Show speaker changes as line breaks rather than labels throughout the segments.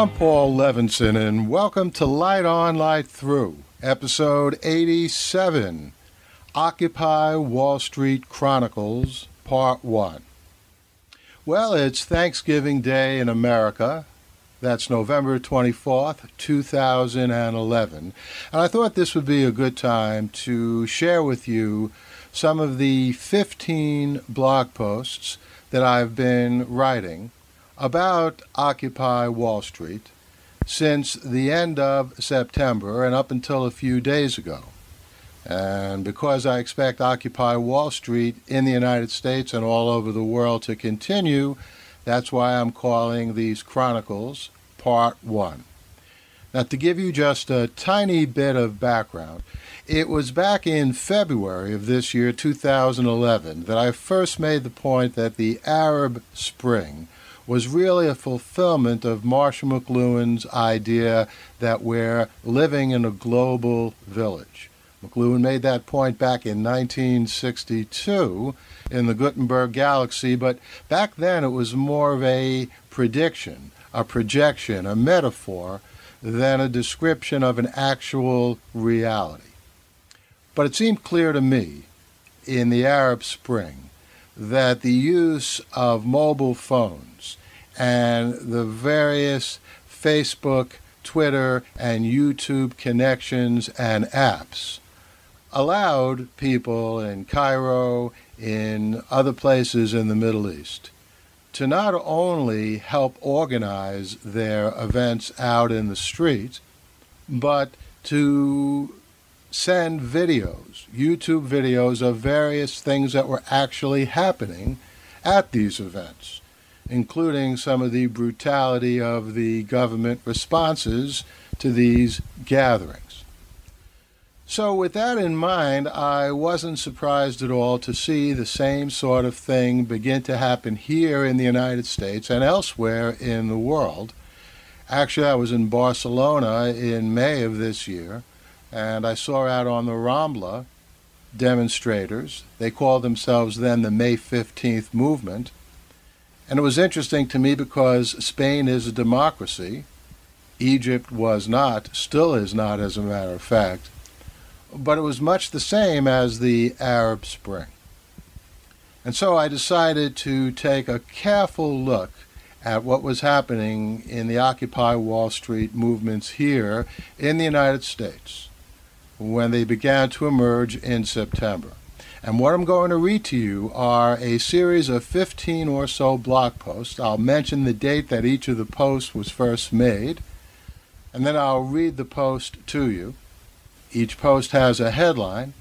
I'm Paul Levinson, and welcome to Light On, Light Through, episode 87 Occupy Wall Street Chronicles, Part 1. Well, it's Thanksgiving Day in America. That's November 24th, 2011. And I thought this would be a good time to share with you some of the 15 blog posts that I've been writing about Occupy Wall Street since the end of September and up until a few days ago. And because I expect Occupy Wall Street in the United States and all over the world to continue, that's why I'm calling these Chronicles Part 1. Now, to give you just a tiny bit of background, it was back in February of this year, 2011, that I first made the point that the Arab Spring was really a fulfillment of Marshall McLuhan's idea that we're living in a global village. McLuhan made that point back in 1962 in the Gutenberg Galaxy, but back then it was more of a prediction, a projection, a metaphor than a description of an actual reality. But it seemed clear to me in the Arab Spring that the use of mobile phones and the various Facebook, Twitter, and YouTube connections and apps allowed people in Cairo, in other places in the Middle East, to not only help organize their events out in the street, but to send videos, YouTube videos of various things that were actually happening at these events, including some of the brutality of the government responses to these gatherings. So, with that in mind, I wasn't surprised at all to see the same sort of thing begin to happen here in the United States and elsewhere in the world. Actually, I was in Barcelona in May of this year and I saw out on the Rambla demonstrators. They called themselves then the May 15th movement. And it was interesting to me because Spain is a democracy. Egypt was not, still is not, as a matter of fact. But it was much the same as the Arab Spring. And so I decided to take a careful look at what was happening in the Occupy Wall Street movements here in the United States when they began to emerge in September. And what I'm going to read to you are a series of 15 or so blog posts. I'll mention the date that each of the posts was first made, and then I'll read the post to you. Each post has a headline,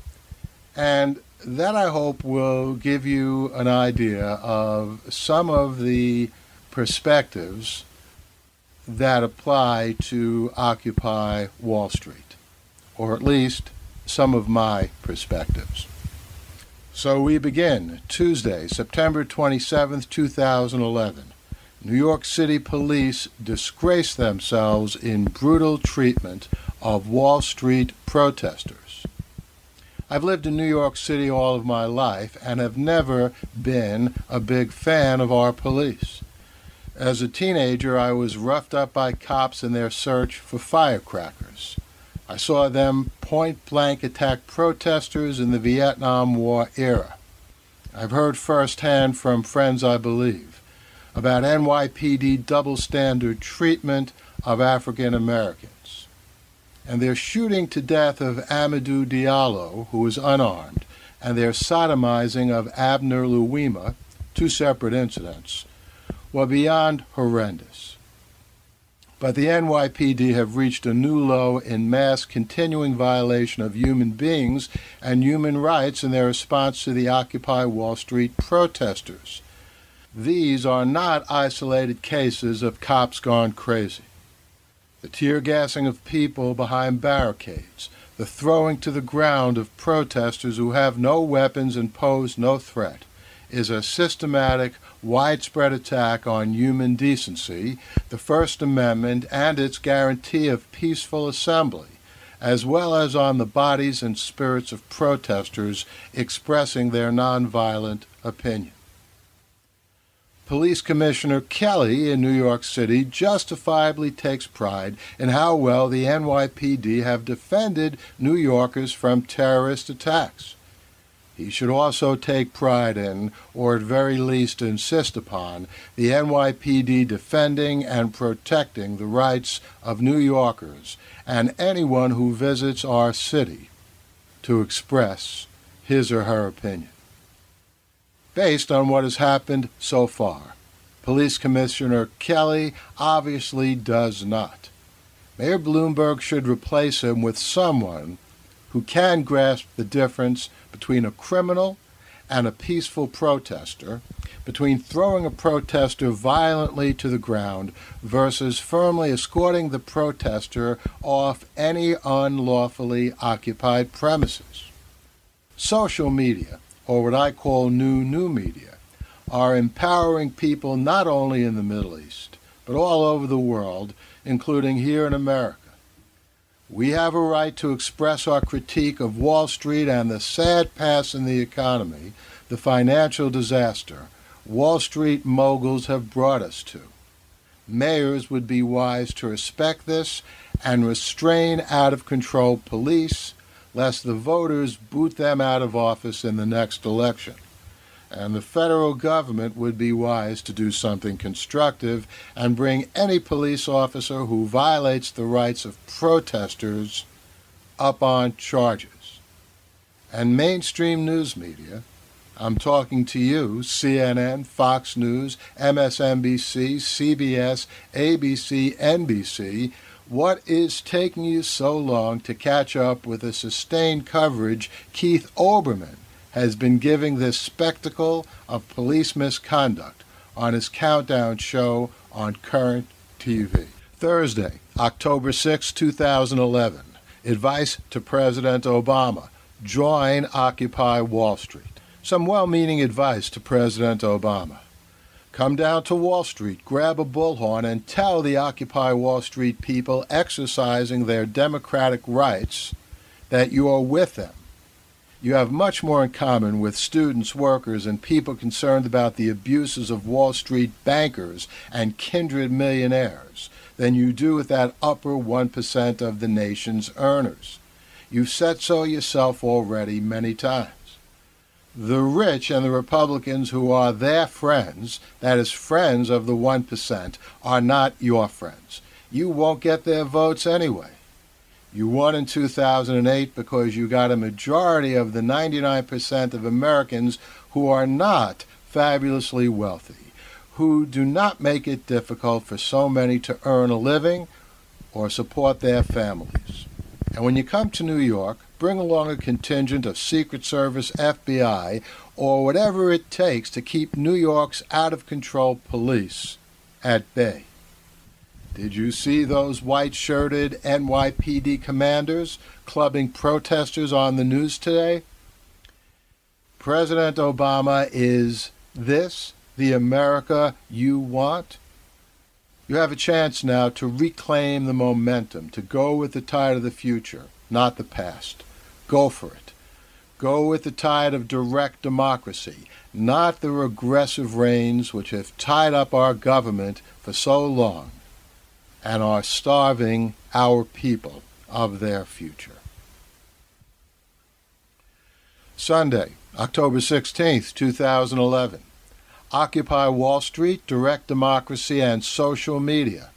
and that I hope will give you an idea of some of the perspectives that apply to Occupy Wall Street or at least some of my perspectives. So we begin Tuesday, September 27, 2011. New York City police disgrace themselves in brutal treatment of Wall Street protesters. I've lived in New York City all of my life and have never been a big fan of our police. As a teenager, I was roughed up by cops in their search for firecrackers. I saw them point blank attack protesters in the Vietnam War era. I've heard firsthand from friends I believe about NYPD double standard treatment of African Americans and their shooting to death of Amadou Diallo, who was unarmed, and their sodomizing of Abner Louima, two separate incidents, were beyond horrendous but the NYPD have reached a new low in mass continuing violation of human beings and human rights in their response to the Occupy Wall Street protesters. These are not isolated cases of cops gone crazy. The tear gassing of people behind barricades, the throwing to the ground of protesters who have no weapons and pose no threat, is a systematic, widespread attack on human decency, the First Amendment, and its guarantee of peaceful assembly, as well as on the bodies and spirits of protesters expressing their nonviolent opinion. Police Commissioner Kelly in New York City justifiably takes pride in how well the NYPD have defended New Yorkers from terrorist attacks. He should also take pride in, or at very least insist upon, the NYPD defending and protecting the rights of New Yorkers and anyone who visits our city to express his or her opinion based on what has happened so far. Police Commissioner Kelly obviously does not. Mayor Bloomberg should replace him with someone who can grasp the difference between a criminal and a peaceful protester, between throwing a protester violently to the ground versus firmly escorting the protester off any unlawfully occupied premises. Social media or what I call new new media, are empowering people not only in the Middle East, but all over the world, including here in America. We have a right to express our critique of Wall Street and the sad pass in the economy, the financial disaster Wall Street moguls have brought us to. Mayors would be wise to respect this and restrain out of control police lest the voters boot them out of office in the next election. And the federal government would be wise to do something constructive and bring any police officer who violates the rights of protesters up on charges. And mainstream news media, I'm talking to you, CNN, Fox News, MSNBC, CBS, ABC, NBC, what is taking you so long to catch up with the sustained coverage Keith Olbermann has been giving this spectacle of police misconduct on his countdown show on Current TV? Thursday, October 6, 2011. Advice to President Obama Join Occupy Wall Street. Some well meaning advice to President Obama. Come down to Wall Street, grab a bullhorn, and tell the Occupy Wall Street people exercising their democratic rights that you are with them. You have much more in common with students, workers, and people concerned about the abuses of Wall Street bankers and kindred millionaires than you do with that upper 1% of the nation's earners. You've said so yourself already many times the rich and the Republicans who are their friends, that is, friends of the 1%, are not your friends. You won't get their votes anyway. You won in 2008 because you got a majority of the 99% of Americans who are not fabulously wealthy, who do not make it difficult for so many to earn a living or support their families. And when you come to New York, bring along a contingent of Secret Service, FBI, or whatever it takes to keep New York's out of control police at bay. Did you see those white shirted NYPD commanders clubbing protesters on the news today? President Obama is this the America you want? You have a chance now to reclaim the momentum, to go with the tide of the future, not the past. Go for it. Go with the tide of direct democracy, not the regressive reins which have tied up our government for so long and are starving our people of their future. Sunday, October 16, 2011. Occupy Wall Street, Direct Democracy, and Social Media.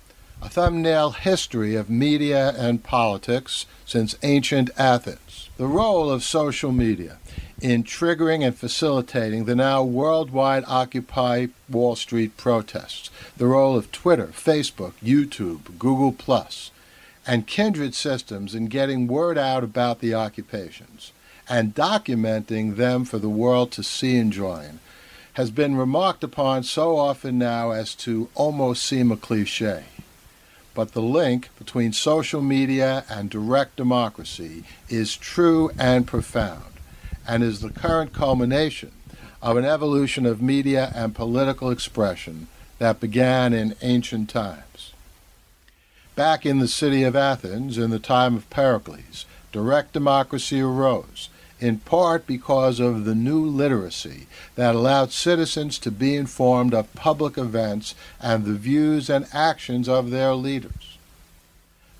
A thumbnail history of media and politics since ancient Athens. The role of social media in triggering and facilitating the now worldwide Occupy Wall Street protests, the role of Twitter, Facebook, YouTube, Google, and kindred systems in getting word out about the occupations and documenting them for the world to see and join has been remarked upon so often now as to almost seem a cliche but the link between social media and direct democracy is true and profound, and is the current culmination of an evolution of media and political expression that began in ancient times. Back in the city of Athens, in the time of Pericles, direct democracy arose. in part because of the new literacy that allowed citizens to be informed of public events and the views and actions of their leaders.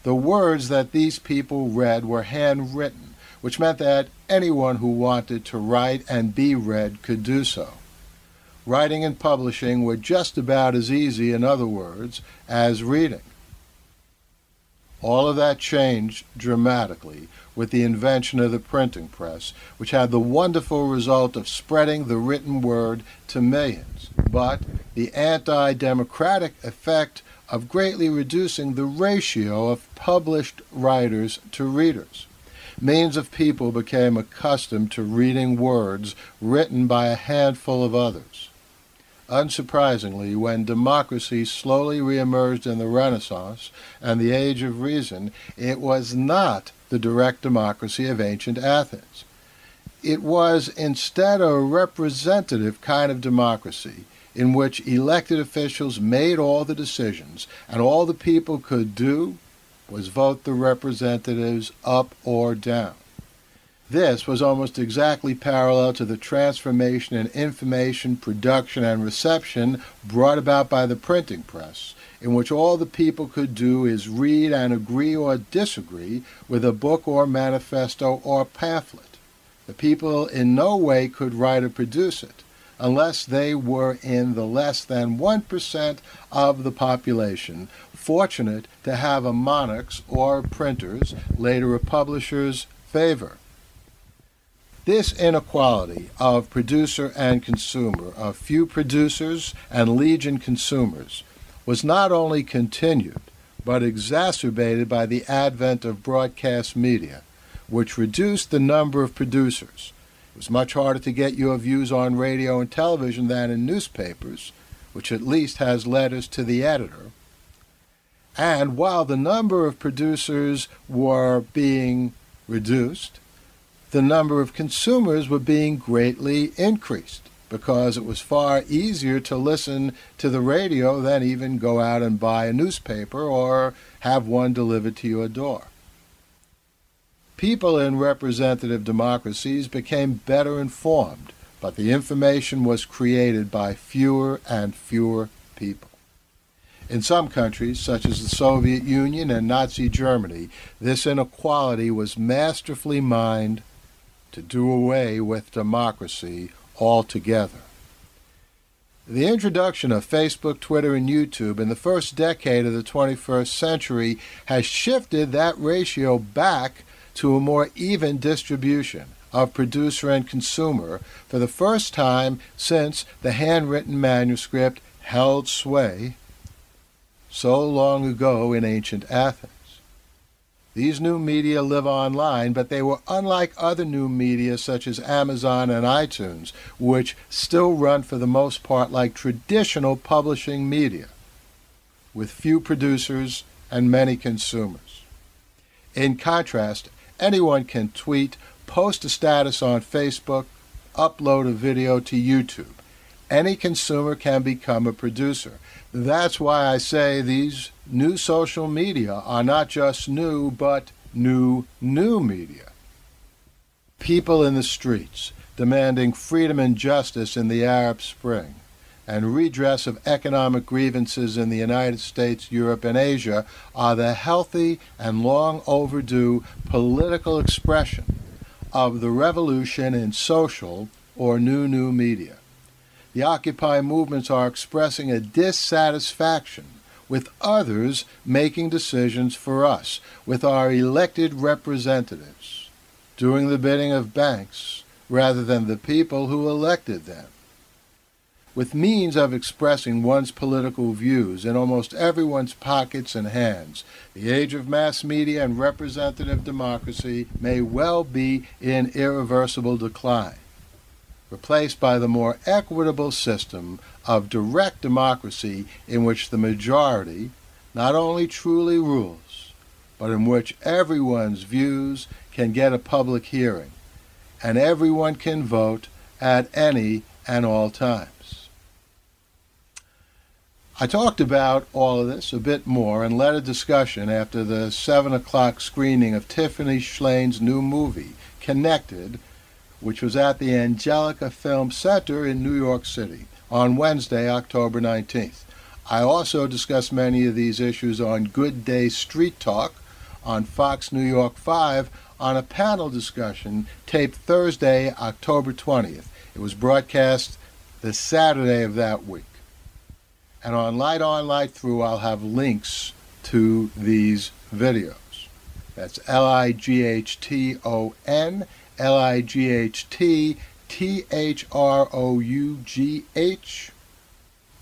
The words that these people read were handwritten, which meant that anyone who wanted to write and be read could do so. Writing and publishing were just about as easy, in other words, as reading. All of that changed dramatically with the invention of the printing press, which had the wonderful result of spreading the written word to millions, but the anti democratic effect of greatly reducing the ratio of published writers to readers. Millions of people became accustomed to reading words written by a handful of others. Unsurprisingly, when democracy slowly reemerged in the Renaissance and the Age of Reason, it was not the direct democracy of ancient Athens. It was instead a representative kind of democracy in which elected officials made all the decisions, and all the people could do was vote the representatives up or down. This was almost exactly parallel to the transformation in information production and reception brought about by the printing press, in which all the people could do is read and agree or disagree with a book or manifesto or pamphlet. The people in no way could write or produce it unless they were in the less than 1% of the population fortunate to have a monarch's or printer's, later a publisher's, favor. This inequality of producer and consumer, of few producers and legion consumers, was not only continued, but exacerbated by the advent of broadcast media, which reduced the number of producers. It was much harder to get your views on radio and television than in newspapers, which at least has letters to the editor. And while the number of producers were being reduced, the number of consumers were being greatly increased because it was far easier to listen to the radio than even go out and buy a newspaper or have one delivered to your door. People in representative democracies became better informed, but the information was created by fewer and fewer people. In some countries, such as the Soviet Union and Nazi Germany, this inequality was masterfully mined to do away with democracy altogether. The introduction of Facebook, Twitter, and YouTube in the first decade of the 21st century has shifted that ratio back to a more even distribution of producer and consumer for the first time since the handwritten manuscript held sway so long ago in ancient Athens. These new media live online, but they were unlike other new media such as Amazon and iTunes, which still run for the most part like traditional publishing media, with few producers and many consumers. In contrast, anyone can tweet, post a status on Facebook, upload a video to YouTube. Any consumer can become a producer. That's why I say these new social media are not just new, but new, new media. People in the streets demanding freedom and justice in the Arab Spring and redress of economic grievances in the United States, Europe, and Asia are the healthy and long overdue political expression of the revolution in social or new new media the Occupy movements are expressing a dissatisfaction with others making decisions for us, with our elected representatives, doing the bidding of banks rather than the people who elected them. With means of expressing one's political views in almost everyone's pockets and hands, the age of mass media and representative democracy may well be in irreversible decline replaced by the more equitable system of direct democracy in which the majority not only truly rules, but in which everyone's views can get a public hearing and everyone can vote at any and all times. I talked about all of this a bit more and led a discussion after the 7 o'clock screening of Tiffany Shlain's new movie, Connected, which was at the Angelica Film Center in New York City on Wednesday, October 19th. I also discussed many of these issues on Good Day Street Talk on Fox New York 5 on a panel discussion taped Thursday, October 20th. It was broadcast the Saturday of that week. And on Light On, Light Through, I'll have links to these videos. That's L I G H T O N, L I G H T T H R O U G H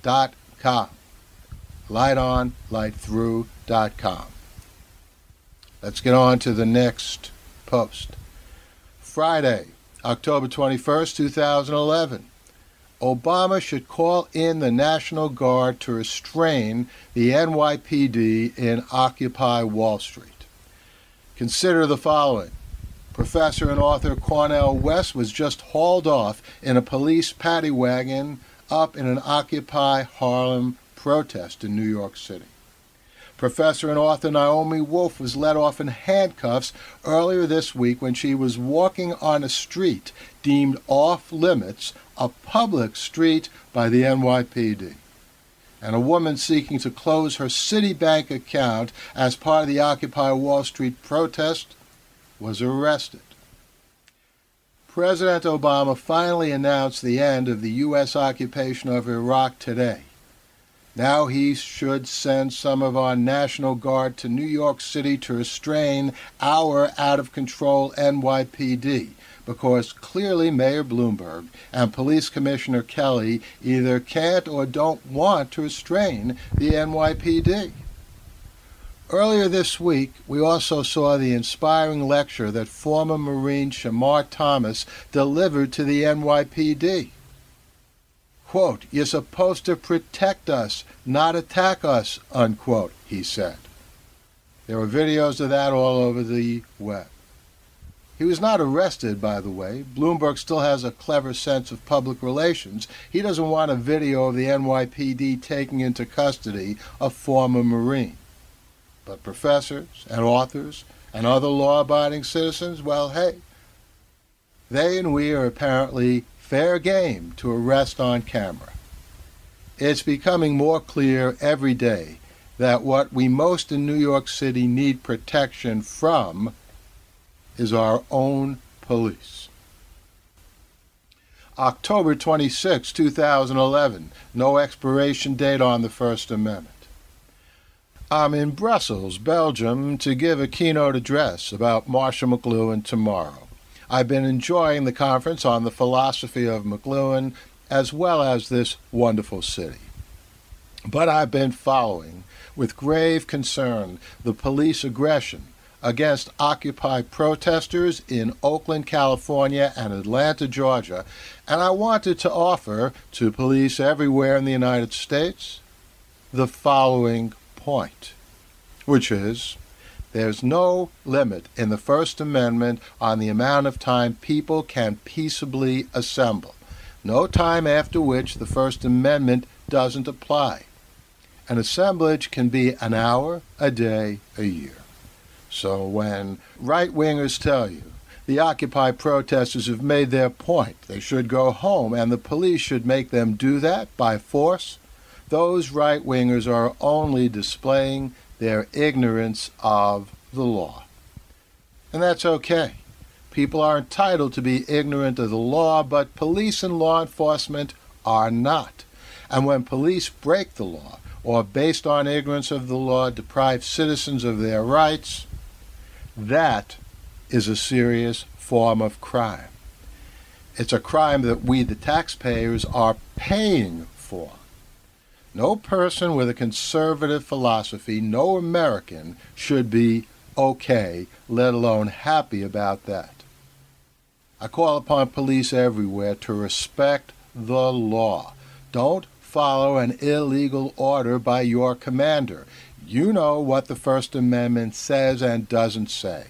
dot com. light on light through dot com. Let's get on to the next post. Friday, October 21st, 2011. Obama should call in the National Guard to restrain the NYPD in Occupy Wall Street. Consider the following. Professor and author Cornel West was just hauled off in a police paddy wagon up in an Occupy Harlem protest in New York City. Professor and author Naomi Wolf was let off in handcuffs earlier this week when she was walking on a street deemed off limits, a public street by the NYPD. And a woman seeking to close her Citibank account as part of the Occupy Wall Street protest was arrested. President Obama finally announced the end of the U.S. occupation of Iraq today. Now he should send some of our National Guard to New York City to restrain our out of control NYPD because clearly Mayor Bloomberg and Police Commissioner Kelly either can't or don't want to restrain the NYPD. Earlier this week, we also saw the inspiring lecture that former Marine Shamar Thomas delivered to the NYPD. Quote, You're supposed to protect us, not attack us, unquote, he said. There were videos of that all over the web. He was not arrested, by the way. Bloomberg still has a clever sense of public relations. He doesn't want a video of the NYPD taking into custody a former Marine. But professors and authors and other law abiding citizens, well, hey, they and we are apparently fair game to arrest on camera. It's becoming more clear every day that what we most in New York City need protection from is our own police. October 26, 2011, no expiration date on the First Amendment. I'm in Brussels, Belgium, to give a keynote address about Marshall McLuhan tomorrow. I've been enjoying the conference on the philosophy of McLuhan as well as this wonderful city. But I've been following with grave concern the police aggression against Occupy protesters in Oakland, California and Atlanta, Georgia, and I wanted to offer to police everywhere in the United States the following point, which is there's no limit in the First Amendment on the amount of time people can peaceably assemble. No time after which the First Amendment doesn't apply. An assemblage can be an hour, a day, a year. So when right wingers tell you the Occupy protesters have made their point, they should go home, and the police should make them do that by force, those right wingers are only displaying their ignorance of the law. And that's okay. People are entitled to be ignorant of the law, but police and law enforcement are not. And when police break the law, or based on ignorance of the law deprive citizens of their rights, that is a serious form of crime. It's a crime that we, the taxpayers, are paying for. No person with a conservative philosophy, no American, should be okay, let alone happy about that. I call upon police everywhere to respect the law. Don't follow an illegal order by your commander. You know what the First Amendment says and doesn't say.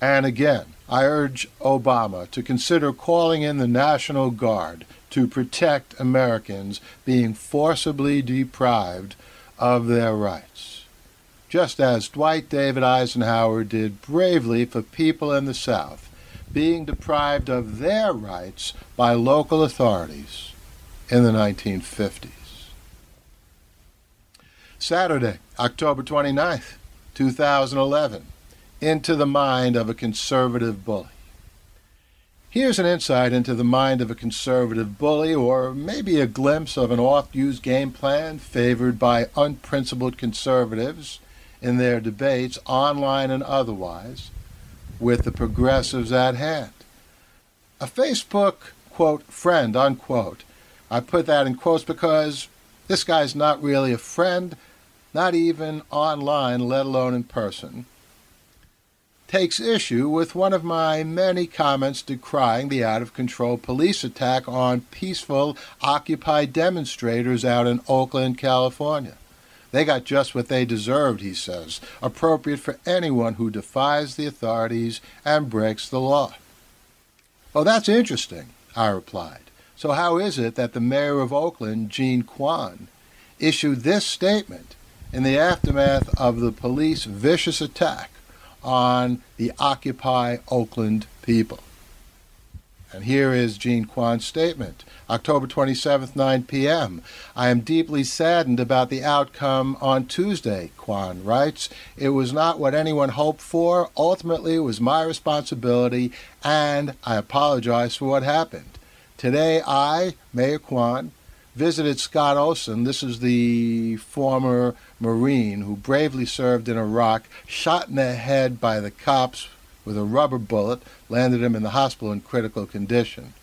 And again, I urge Obama to consider calling in the National Guard to protect Americans being forcibly deprived of their rights. Just as Dwight David Eisenhower did bravely for people in the South being deprived of their rights by local authorities in the 1950s. Saturday, October 29th, 2011. Into the mind of a conservative bully. Here's an insight into the mind of a conservative bully, or maybe a glimpse of an oft used game plan favored by unprincipled conservatives in their debates, online and otherwise, with the progressives at hand. A Facebook, quote, friend, unquote. I put that in quotes because this guy's not really a friend, not even online, let alone in person takes issue with one of my many comments decrying the out of control police attack on peaceful Occupy demonstrators out in Oakland, California. They got just what they deserved, he says, appropriate for anyone who defies the authorities and breaks the law. Oh, that's interesting, I replied. So, how is it that the mayor of Oakland, Jean Quan, issued this statement in the aftermath of the police vicious attack on the Occupy Oakland people. And here is Jean Quan's statement. October 27th, 9 p.m. I am deeply saddened about the outcome on Tuesday, Quan writes. It was not what anyone hoped for. Ultimately, it was my responsibility, and I apologize for what happened. Today, I, Mayor Quan, visited Scott Olsen. This is the former Marine who bravely served in Iraq, shot in the head by the cops with a rubber bullet, landed him in the hospital in critical condition.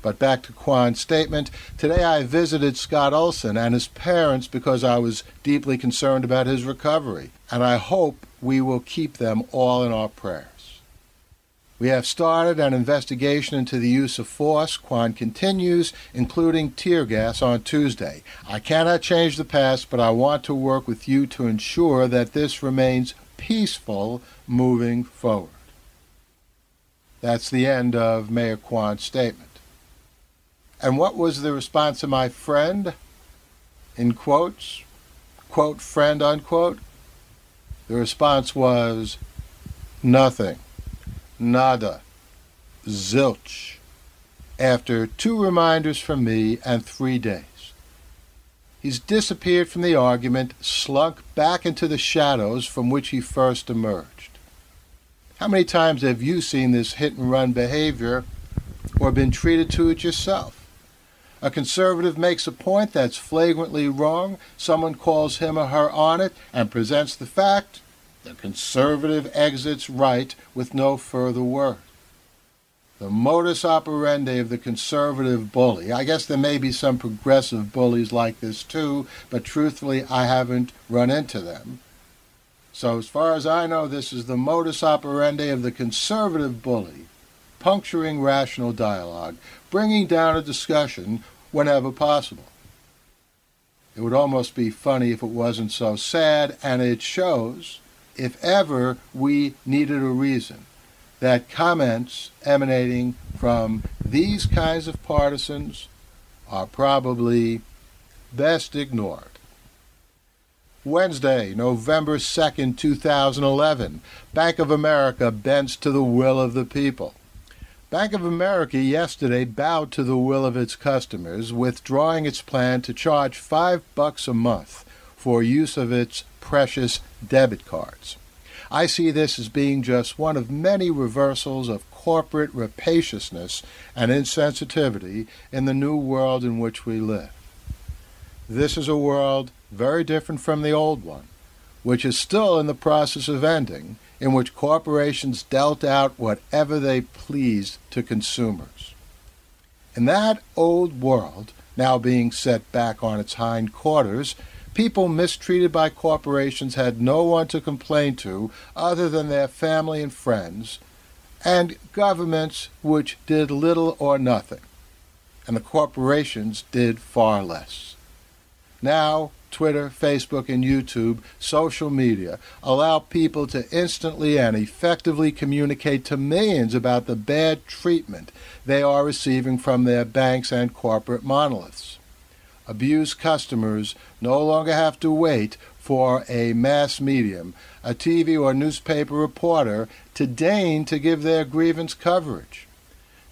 But back to Quan's statement. Today I visited Scott Olsen and his parents because I was deeply concerned about his recovery, and I hope we will keep them all in our prayers. We have started an investigation into the use of force, Quan continues, including tear gas on Tuesday. I cannot change the past, but I want to work with you to ensure that this remains peaceful moving forward. That's the end of Mayor Quan's statement. And what was the response of my friend? In quotes, quote, friend, unquote? The response was nothing nada, zilch, after two reminders from me and three days. He's disappeared from the argument, slunk back into the shadows from which he first emerged. How many times have you seen this hit and run behavior or been treated to it yourself? A conservative makes a point that's flagrantly wrong, someone calls him or her on it and presents the fact, the conservative exits right with no further word. The modus operandi of the conservative bully. I guess there may be some progressive bullies like this too, but truthfully, I haven't run into them. So, as far as I know, this is the modus operandi of the conservative bully, puncturing rational dialogue, bringing down a discussion whenever possible. It would almost be funny if it wasn't so sad, and it shows if ever we needed a reason, that comments emanating from these kinds of partisans are probably best ignored. Wednesday, November 2nd, 2011, Bank of America bends to the will of the people. Bank of America yesterday bowed to the will of its customers, withdrawing its plan to charge five bucks a month for use of its precious debit cards. I see this as being just one of many reversals of corporate rapaciousness and insensitivity in the new world in which we live. This is a world very different from the old one, which is still in the process of ending, in which corporations dealt out whatever they pleased to consumers. In that old world, now being set back on its hind quarters, People mistreated by corporations had no one to complain to other than their family and friends, and governments which did little or nothing, and the corporations did far less. Now, Twitter, Facebook, and YouTube, social media, allow people to instantly and effectively communicate to millions about the bad treatment they are receiving from their banks and corporate monoliths abused customers no longer have to wait for a mass medium, a TV or newspaper reporter, to deign to give their grievance coverage.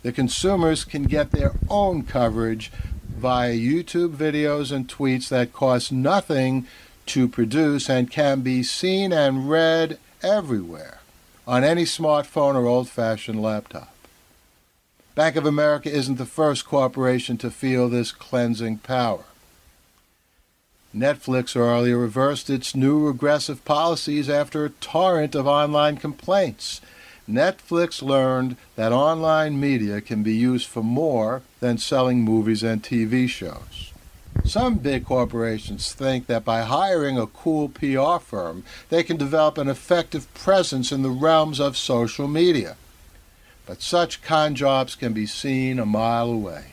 The consumers can get their own coverage via YouTube videos and tweets that cost nothing to produce and can be seen and read everywhere on any smartphone or old fashioned laptop. Bank of America isn't the first corporation to feel this cleansing power. Netflix earlier reversed its new regressive policies after a torrent of online complaints. Netflix learned that online media can be used for more than selling movies and TV shows. Some big corporations think that by hiring a cool PR firm, they can develop an effective presence in the realms of social media. But such con jobs can be seen a mile away.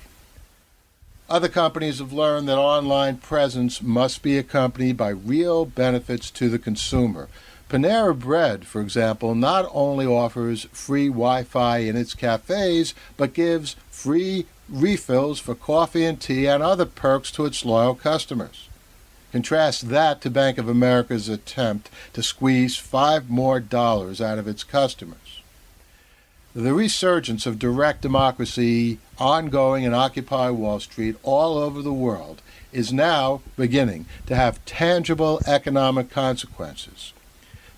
Other companies have learned that online presence must be accompanied by real benefits to the consumer. Panera Bread, for example, not only offers free Wi Fi in its cafes, but gives free refills for coffee and tea and other perks to its loyal customers. Contrast that to Bank of America's attempt to squeeze five more dollars out of its customers. The resurgence of direct democracy ongoing in Occupy Wall Street all over the world is now beginning to have tangible economic consequences.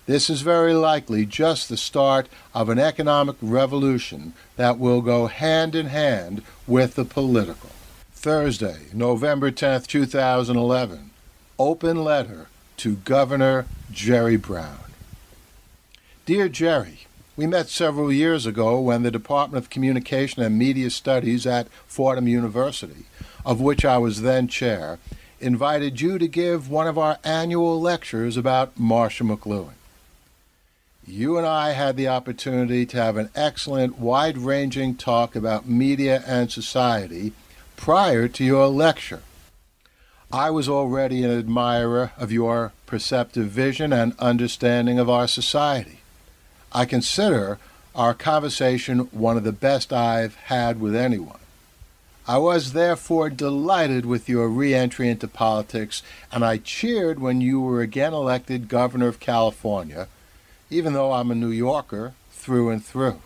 This is very likely just the start of an economic revolution that will go hand in hand with the political. Thursday, November 10th, 2011. Open letter to Governor Jerry Brown. Dear Jerry, we met several years ago when the Department of Communication and Media Studies at Fordham University, of which I was then chair, invited you to give one of our annual lectures about Marshall McLuhan. You and I had the opportunity to have an excellent, wide ranging talk about media and society prior to your lecture. I was already an admirer of your perceptive vision and understanding of our society. I consider our conversation one of the best I've had with anyone. I was therefore delighted with your re entry into politics, and I cheered when you were again elected governor of California, even though I'm a New Yorker through and through.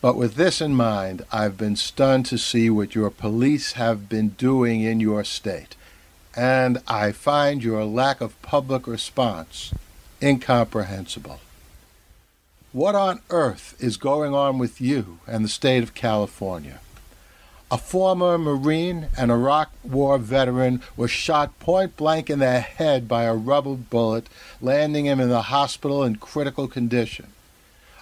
But with this in mind, I've been stunned to see what your police have been doing in your state, and I find your lack of public response incomprehensible. What on earth is going on with you and the state of California? A former Marine and Iraq War veteran was shot point blank in the head by a rubber bullet, landing him in the hospital in critical condition.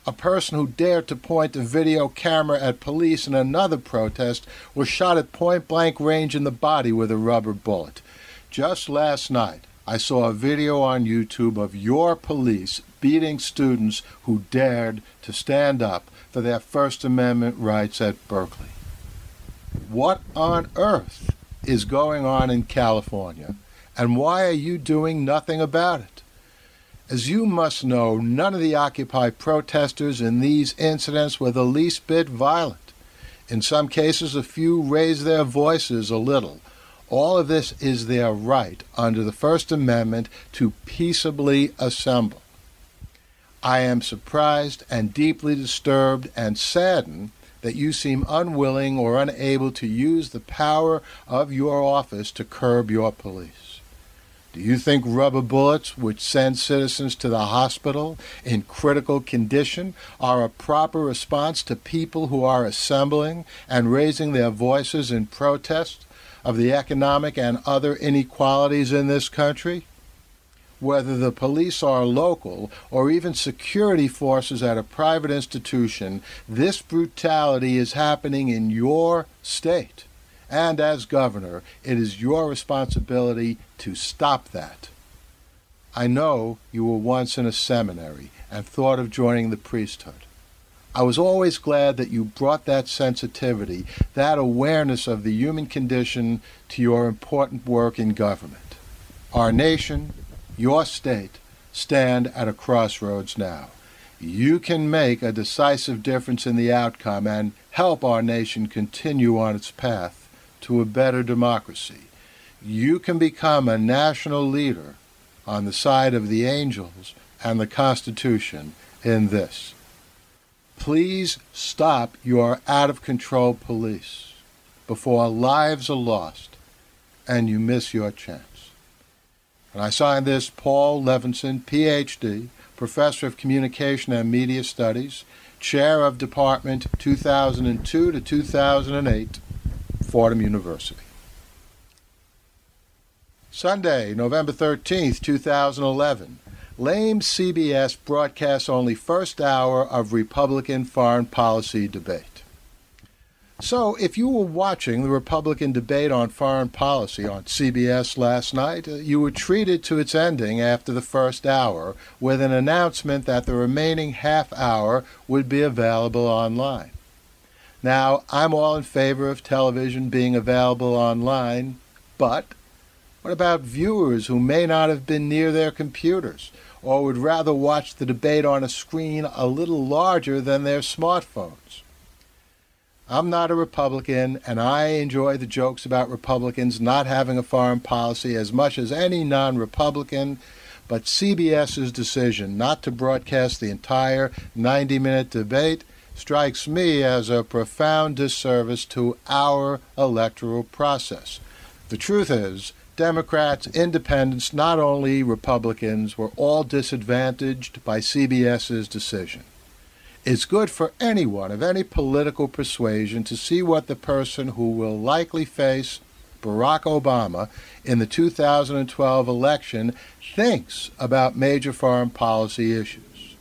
A person who dared to point a video camera at police in another protest was shot at point blank range in the body with a rubber bullet. Just last night, I saw a video on YouTube of your police beating students who dared to stand up for their First Amendment rights at Berkeley. What on earth is going on in California, and why are you doing nothing about it? As you must know, none of the Occupy protesters in these incidents were the least bit violent. In some cases, a few raised their voices a little, all of this is their right under the First Amendment to peaceably assemble. I am surprised and deeply disturbed and saddened that you seem unwilling or unable to use the power of your office to curb your police. Do you think rubber bullets, which send citizens to the hospital in critical condition, are a proper response to people who are assembling and raising their voices in protest of the economic and other inequalities in this country? Whether the police are local or even security forces at a private institution, this brutality is happening in your state. And as governor, it is your responsibility to stop that. I know you were once in a seminary and thought of joining the priesthood. I was always glad that you brought that sensitivity, that awareness of the human condition to your important work in government. Our nation, your state, stand at a crossroads now. You can make a decisive difference in the outcome and help our nation continue on its path to a better democracy. you can become a national leader on the side of the angels and the Constitution in this. Please stop your out of control police before lives are lost and you miss your chance. And I sign this Paul Levinson, PhD, Professor of Communication and Media Studies, Chair of Department 2002 to 2008, Fordham University. Sunday, November 13th, 2011. Lame CBS broadcasts only first hour of Republican foreign policy debate. So, if you were watching the Republican debate on foreign policy on CBS last night, uh, you were treated to its ending after the first hour with an announcement that the remaining half hour would be available online. Now, I'm all in favor of television being available online, but what about viewers who may not have been near their computers or would rather watch the debate on a screen a little larger than their smartphones? I'm not a Republican, and I enjoy the jokes about Republicans not having a foreign policy as much as any non Republican. But CBS's decision not to broadcast the entire 90 minute debate strikes me as a profound disservice to our electoral process. The truth is, Democrats, independents, not only Republicans, were all disadvantaged by CBS's decision. It's good for anyone of any political persuasion to see what the person who will likely face Barack Obama in the 2012 election thinks about major foreign policy issues.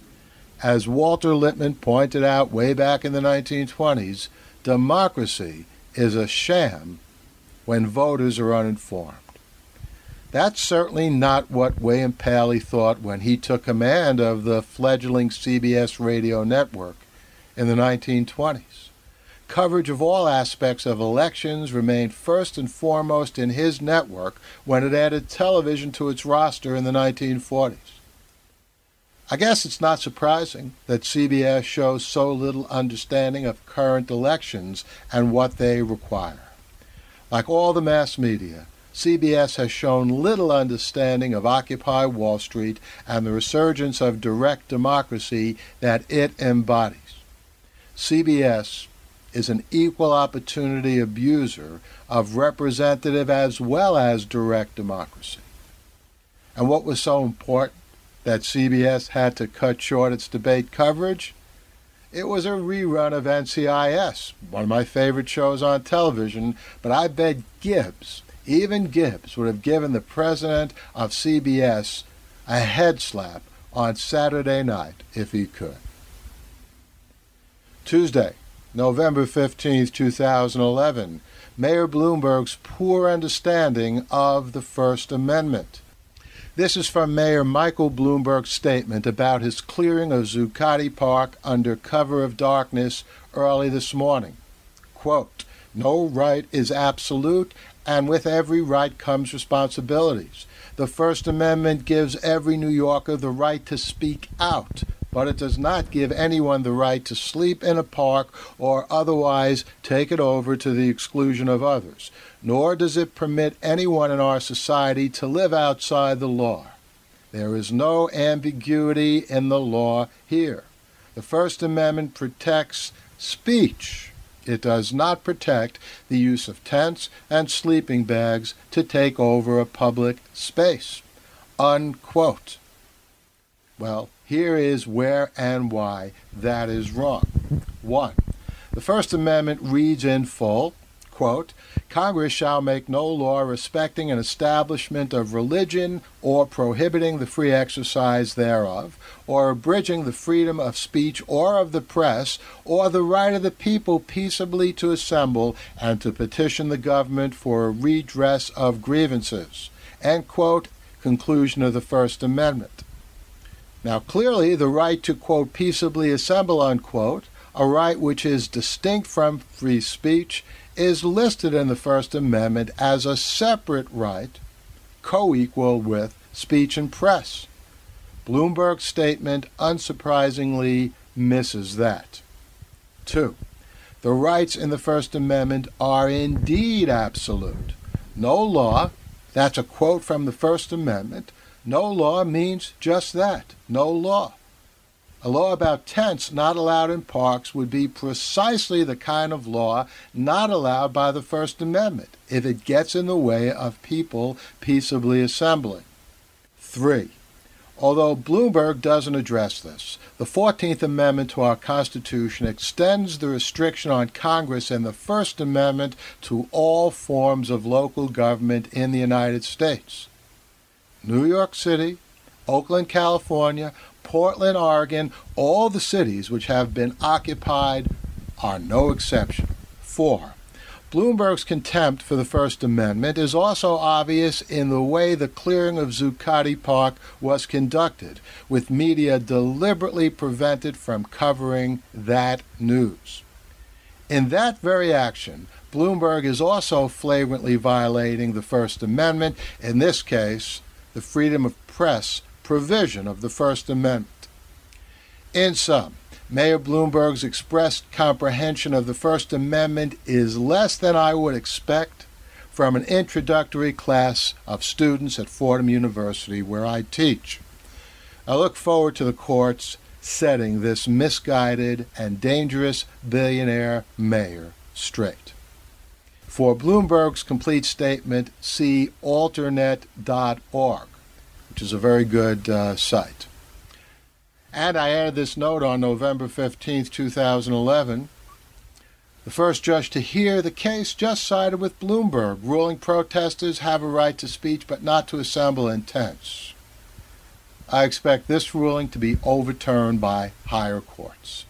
As Walter Lippmann pointed out way back in the 1920s, democracy is a sham when voters are uninformed. That's certainly not what William Paley thought when he took command of the fledgling CBS radio network in the 1920s. Coverage of all aspects of elections remained first and foremost in his network when it added television to its roster in the 1940s. I guess it's not surprising that CBS shows so little understanding of current elections and what they require. Like all the mass media, CBS has shown little understanding of Occupy Wall Street and the resurgence of direct democracy that it embodies. CBS is an equal opportunity abuser of representative as well as direct democracy. And what was so important that CBS had to cut short its debate coverage? It was a rerun of NCIS, one of my favorite shows on television, but I bet Gibbs even Gibbs would have given the president of CBS a head slap on Saturday night if he could. Tuesday, November 15, 2011, Mayor Bloomberg's poor understanding of the First Amendment. This is from Mayor Michael Bloomberg's statement about his clearing of Zuccotti Park under cover of darkness early this morning. Quote, no right is absolute, and with every right comes responsibilities. The First Amendment gives every New Yorker the right to speak out, but it does not give anyone the right to sleep in a park or otherwise take it over to the exclusion of others. Nor does it permit anyone in our society to live outside the law. There is no ambiguity in the law here. The First Amendment protects speech it does not protect the use of tents and sleeping bags to take over a public space. Unquote. Well, here is where and why that is wrong. 1. The First Amendment reads in full quote, Congress shall make no law respecting an establishment of religion or prohibiting the free exercise thereof, or abridging the freedom of speech or of the press, or the right of the people peaceably to assemble and to petition the government for a redress of grievances. End quote. Conclusion of the First Amendment. Now, clearly, the right to, quote, peaceably assemble, unquote, a right which is distinct from free speech, is listed in the First Amendment as a separate right, co equal with speech and press. Bloomberg's statement unsurprisingly misses that. 2. The rights in the First Amendment are indeed absolute. No law, That's a quote from the First Amendment. No law means just that no law. A law about tents not allowed in parks would be precisely the kind of law not allowed by the First Amendment if it gets in the way of people peaceably assembling. 3. Although Bloomberg doesn't address this, the 14th Amendment to our Constitution extends the restriction on Congress in the First Amendment to all forms of local government in the United States. New York City, Oakland, California, Portland, Oregon, all the cities which have been occupied are no exception. 4. Bloomberg's contempt for the First Amendment is also obvious in the way the clearing of Zuccotti Park was conducted, with media deliberately prevented from covering that news. In that very action, Bloomberg is also flagrantly violating the First Amendment, in this case, the freedom of press provision of the First Amendment. In sum, Mayor Bloomberg's expressed comprehension of the First Amendment is less than I would expect from an introductory class of students at Fordham University where I teach. I look forward to the courts setting this misguided and dangerous billionaire mayor straight. For Bloomberg's complete statement, see alternet.org which is a very good uh, site. And I added this note on November 15, 2011. The first judge to hear the case just sided with Bloomberg, ruling protesters have a right to speech but not to assemble in tents. I expect this ruling to be overturned by higher courts.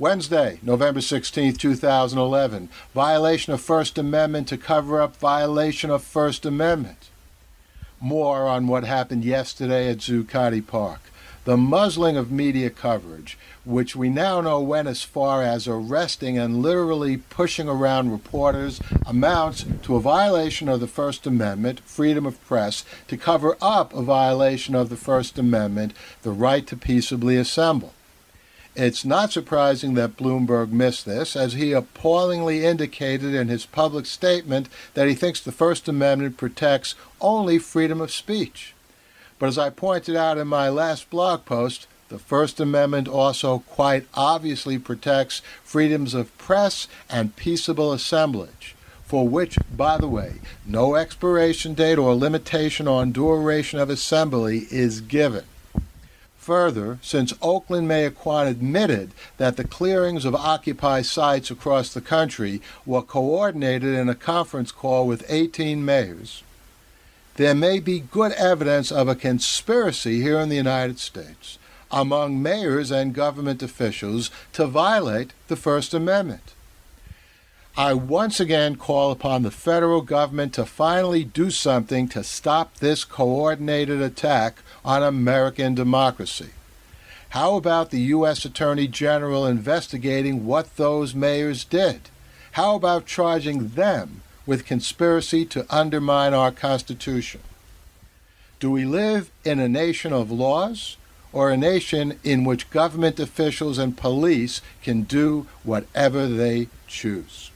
Wednesday, November 16, 2011. Violation of First Amendment to cover up violation of First Amendment more on what happened yesterday at Zuccotti Park. The muzzling of media coverage, which we now know went as far as arresting and literally pushing around reporters, amounts to a violation of the First Amendment, freedom of press, to cover up a violation of the First Amendment, the right to peaceably assemble. It's not surprising that Bloomberg missed this, as he appallingly indicated in his public statement that he thinks the First Amendment protects only freedom of speech. But as I pointed out in my last blog post, the First Amendment also quite obviously protects freedoms of press and peaceable assemblage, for which, by the way, no expiration date or limitation on duration of assembly is given. Further, since Oakland Mayor Quan admitted that the clearings of Occupy sites across the country were coordinated in a conference call with 18 mayors, there may be good evidence of a conspiracy here in the United States among mayors and government officials to violate the First Amendment. I once again call upon the federal government to finally do something to stop this coordinated attack on American democracy. How about the U.S. Attorney General investigating what those mayors did? How about charging them with conspiracy to undermine our Constitution? Do we live in a nation of laws or a nation in which government officials and police can do whatever they choose?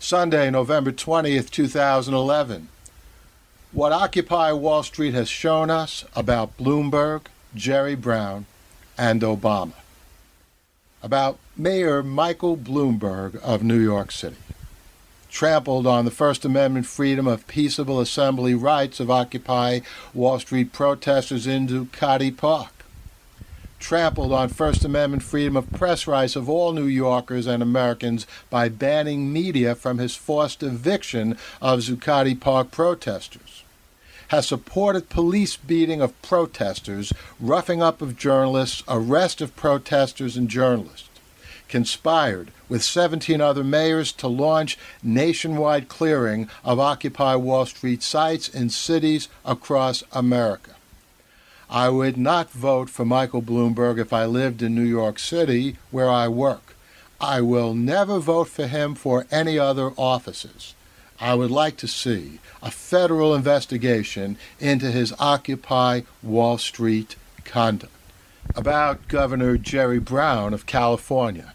Sunday, November 20th, 2011. What Occupy Wall Street has shown us about Bloomberg, Jerry Brown, and Obama. About Mayor Michael Bloomberg of New York City. Trampled on the First Amendment freedom of peaceable assembly rights of Occupy Wall Street protesters in Zuccotti Park trampled on First Amendment freedom of press rights of all New Yorkers and Americans by banning media from his forced eviction of Zuccotti Park protesters, has supported police beating of protesters, roughing up of journalists, arrest of protesters and journalists, conspired with 17 other mayors to launch nationwide clearing of Occupy Wall Street sites in cities across America I would not vote for Michael Bloomberg if I lived in New York City, where I work. I will never vote for him for any other offices. I would like to see a federal investigation into his Occupy Wall Street conduct. About Governor Jerry Brown of California.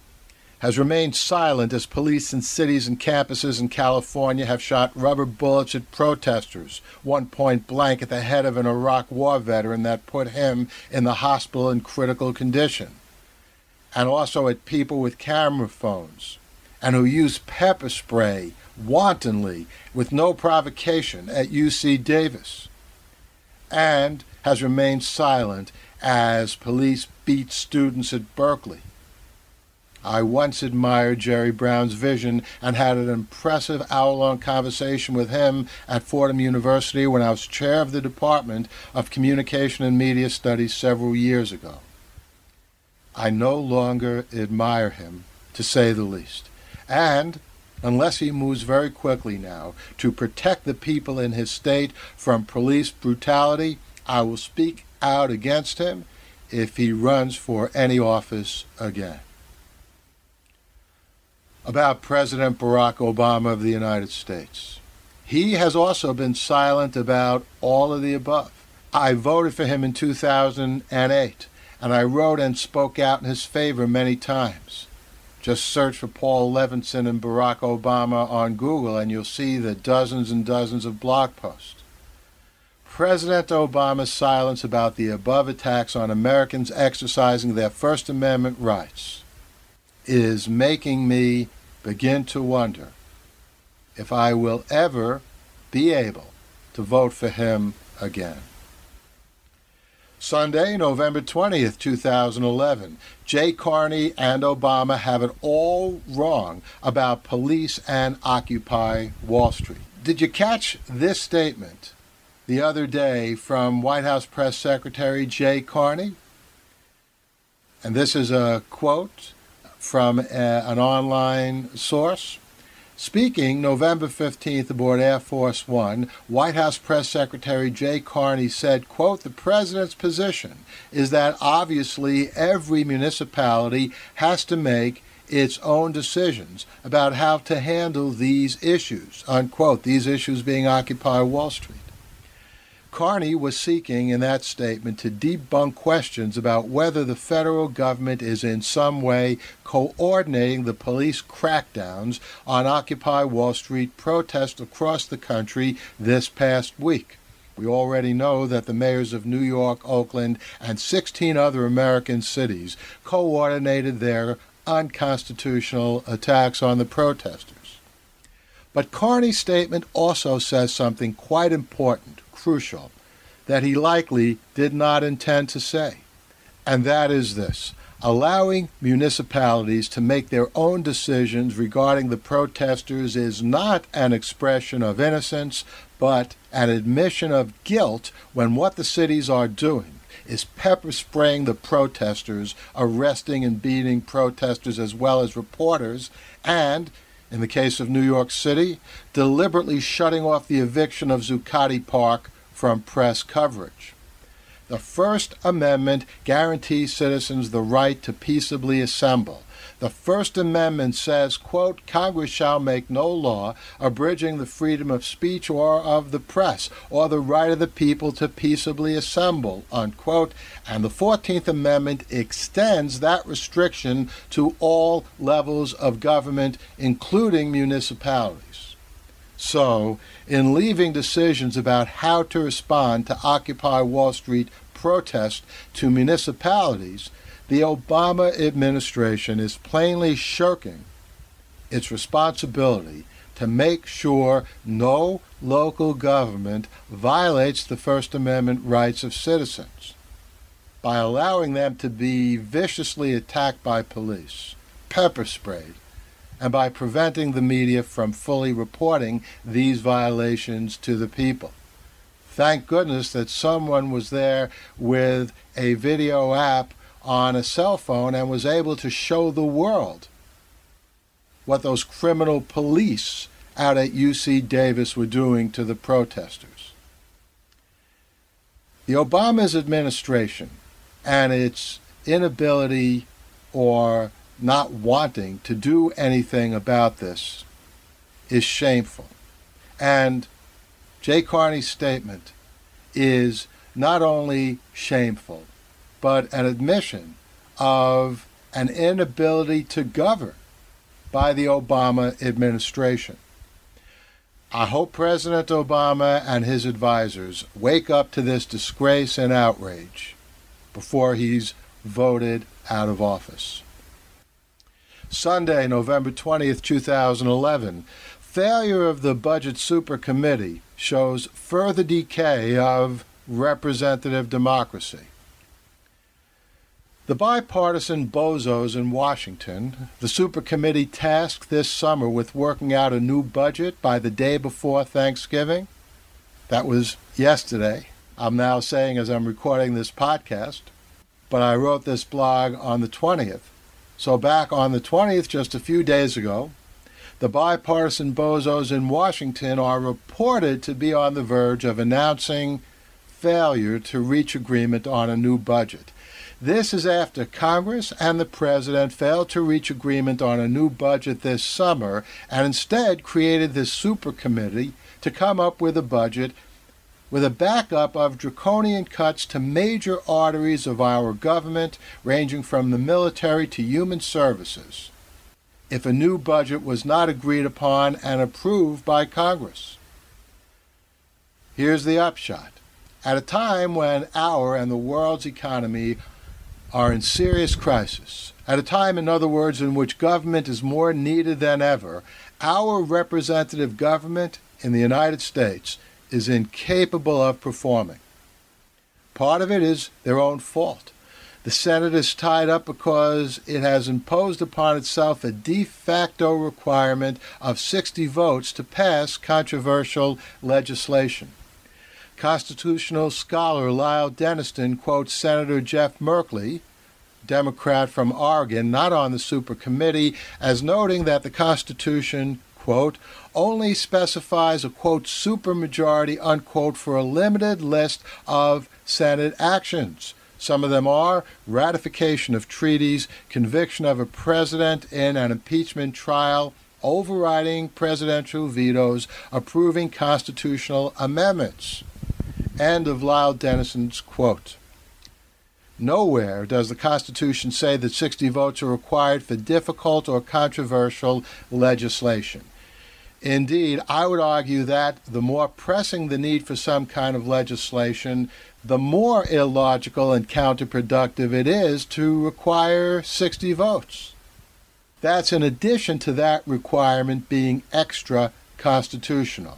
Has remained silent as police in cities and campuses in California have shot rubber bullets at protesters, one point blank at the head of an Iraq war veteran that put him in the hospital in critical condition, and also at people with camera phones, and who use pepper spray wantonly with no provocation at UC Davis, and has remained silent as police beat students at Berkeley I once admired Jerry Brown's vision and had an impressive hour long conversation with him at Fordham University when I was chair of the Department of Communication and Media Studies several years ago. I no longer admire him, to say the least. And, unless he moves very quickly now to protect the people in his state from police brutality, I will speak out against him if he runs for any office again about President Barack Obama of the United States. He has also been silent about all of the above. I voted for him in 2008, and I wrote and spoke out in his favor many times. Just search for Paul Levinson and Barack Obama on Google, and you'll see the dozens and dozens of blog posts. President Obama's silence about the above attacks on Americans exercising their First Amendment rights is making me begin to wonder if I will ever be able to vote for him again. Sunday, November 20th, 2011. Jay Carney and Obama have it all wrong about police and Occupy Wall Street. Did you catch this statement the other day from White House Press Secretary Jay Carney? And this is a quote from a, an online source. Speaking November 15th aboard Air Force One, White House Press Secretary Jay Carney said, quote, the president's position is that obviously every municipality has to make its own decisions about how to handle these issues, unquote, these issues being Occupy Wall Street. Carney was seeking in that statement to debunk questions about whether the federal government is in some way coordinating the police crackdowns on Occupy Wall Street protests across the country this past week. We already know that the mayors of New York, Oakland, and 16 other American cities coordinated their unconstitutional attacks on the protesters. But Carney's statement also says something quite important crucial that he likely did not intend to say, and that is this allowing municipalities to make their own decisions regarding the protesters is not an expression of innocence, but an admission of guilt when what the cities are doing is pepper spraying the protesters, arresting and beating protesters as well as reporters, and in the case of New York City, deliberately shutting off the eviction of Zuccotti Park from press coverage. The First Amendment guarantees citizens the right to peaceably assemble. The First Amendment says, quote, Congress shall make no law abridging the freedom of speech or of the press, or the right of the people to peaceably assemble, unquote. And the Fourteenth Amendment extends that restriction to all levels of government, including municipalities. So, in leaving decisions about how to respond to Occupy Wall Street protests to municipalities, the Obama administration is plainly shirking its responsibility to make sure no local government violates the First Amendment rights of citizens by allowing them to be viciously attacked by police, pepper sprayed, and by preventing the media from fully reporting these violations to the people. Thank goodness that someone was there with a video app on a cell phone and was able to show the world what those criminal police out at UC Davis were doing to the protesters. The Obama's administration and its inability or not wanting to do anything about this is shameful. And Jay Carney's statement is not only shameful, but an admission of an inability to govern by the Obama administration. I hope President Obama and his advisors wake up to this disgrace and outrage before he's voted out of office. Sunday, November 20th, 2011, failure of the Budget Super Committee shows further decay of representative democracy. The bipartisan bozos in Washington, the super committee tasked this summer with working out a new budget by the day before Thanksgiving. That was yesterday. I'm now saying as I'm recording this podcast, but I wrote this blog on the 20th. So back on the 20th, just a few days ago, the bipartisan bozos in Washington are reported to be on the verge of announcing failure to reach agreement on a new budget. This is after Congress and the President failed to reach agreement on a new budget this summer and instead created this super committee to come up with a budget with a backup of draconian cuts to major arteries of our government, ranging from the military to human services, if a new budget was not agreed upon and approved by Congress. Here's the upshot. At a time when our and the world's economy are in serious crisis. At a time, in other words, in which government is more needed than ever, our representative government in the United States is incapable of performing. Part of it is their own fault. The Senate is tied up because it has imposed upon itself a de facto requirement of 60 votes to pass controversial legislation. Constitutional scholar Lyle Denniston quotes Senator Jeff Merkley, Democrat from Oregon, not on the super committee, as noting that the Constitution, quote, only specifies a, quote, supermajority, unquote, for a limited list of Senate actions. Some of them are ratification of treaties, conviction of a president in an impeachment trial, overriding presidential vetoes, approving constitutional amendments. End of Lyle Denniston's quote. Nowhere does the Constitution say that 60 votes are required for difficult or controversial legislation. Indeed, I would argue that the more pressing the need for some kind of legislation, the more illogical and counterproductive it is to require 60 votes. That's in addition to that requirement being extra constitutional.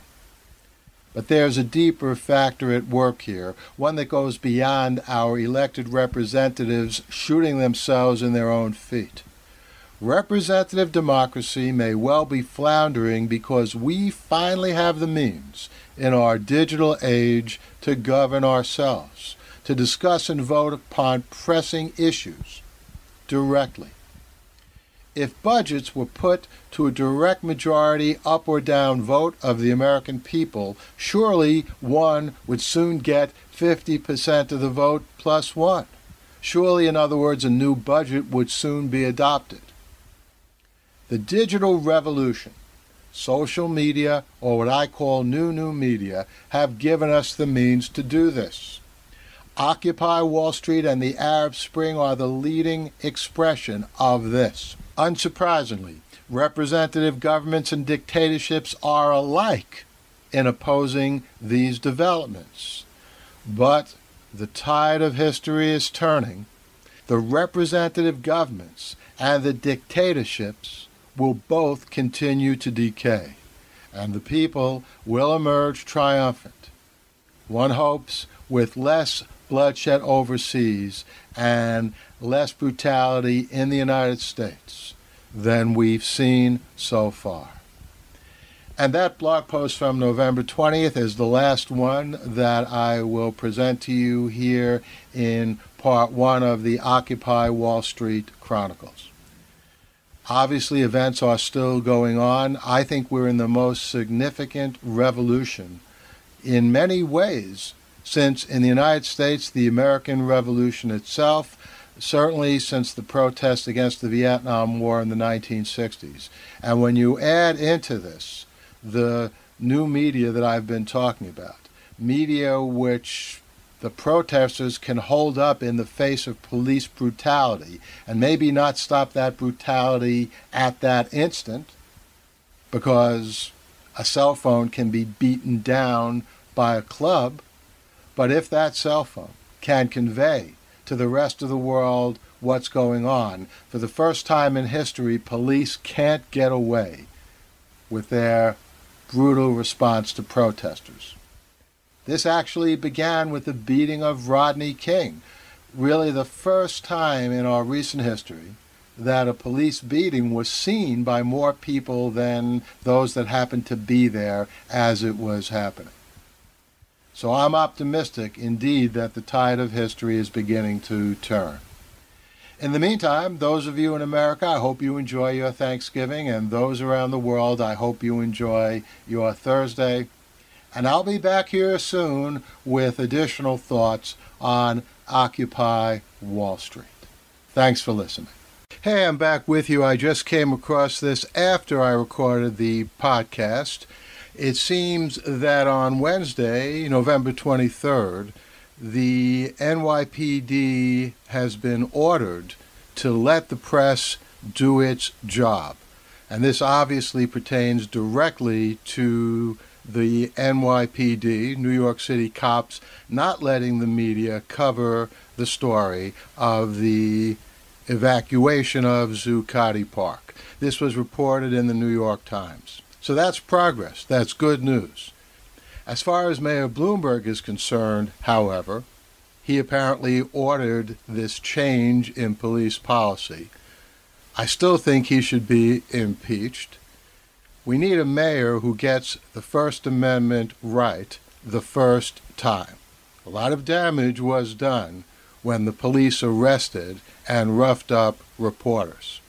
But there's a deeper factor at work here, one that goes beyond our elected representatives shooting themselves in their own feet. Representative democracy may well be floundering because we finally have the means in our digital age to govern ourselves, to discuss and vote upon pressing issues directly if budgets were put to a direct majority up or down vote of the American people, surely one would soon get 50% of the vote plus one. Surely, in other words, a new budget would soon be adopted. The digital revolution, social media, or what I call new new media, have given us the means to do this. Occupy Wall Street and the Arab Spring are the leading expression of this. Unsurprisingly, representative governments and dictatorships are alike in opposing these developments. But the tide of history is turning. The representative governments and the dictatorships will both continue to decay, and the people will emerge triumphant. One hopes with less bloodshed overseas and less brutality in the United States than we've seen so far. And that blog post from November 20th is the last one that I will present to you here in part one of the Occupy Wall Street Chronicles. Obviously, events are still going on. I think we're in the most significant revolution in many ways since in the United States, the American Revolution itself certainly since the protests against the Vietnam War in the 1960s. And when you add into this the new media that I've been talking about, media which the protesters can hold up in the face of police brutality and maybe not stop that brutality at that instant because a cell phone can be beaten down by a club. But if that cell phone can convey to the rest of the world what's going on, for the first time in history, police can't get away with their brutal response to protesters. This actually began with the beating of Rodney King, really the first time in our recent history that a police beating was seen by more people than those that happened to be there as it was happening. So I'm optimistic indeed that the tide of history is beginning to turn. In the meantime, those of you in America, I hope you enjoy your Thanksgiving, and those around the world, I hope you enjoy your Thursday. And I'll be back here soon with additional thoughts on Occupy Wall Street. Thanks for listening. Hey, I'm back with you. I just came across this after I recorded the podcast. It seems that on Wednesday, November 23rd, the NYPD has been ordered to let the press do its job. And this obviously pertains directly to the NYPD, New York City cops, not letting the media cover the story of the evacuation of Zuccotti Park. This was reported in the New York Times. So that's progress. That's good news. As far as Mayor Bloomberg is concerned, however, he apparently ordered this change in police policy. I still think he should be impeached. We need a mayor who gets the First Amendment right the first time. A lot of damage was done when the police arrested and roughed up reporters.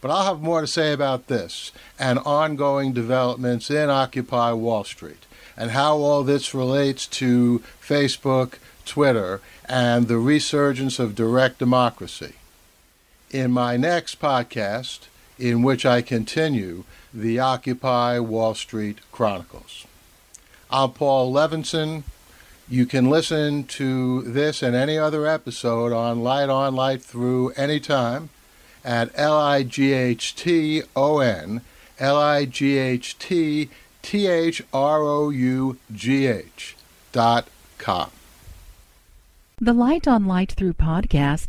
But I'll have more to say about this and ongoing developments in Occupy Wall Street and how all this relates to Facebook, Twitter, and the resurgence of direct democracy. In my next podcast, in which I continue the Occupy Wall Street Chronicles. I'm Paul Levinson. You can listen to this and any other episode on Light On, Light Through anytime at L-I-G-H-T-O-N, L-I-G-H-T-T-H-R-O-U-G-H dot com.
The Light on Light Through podcast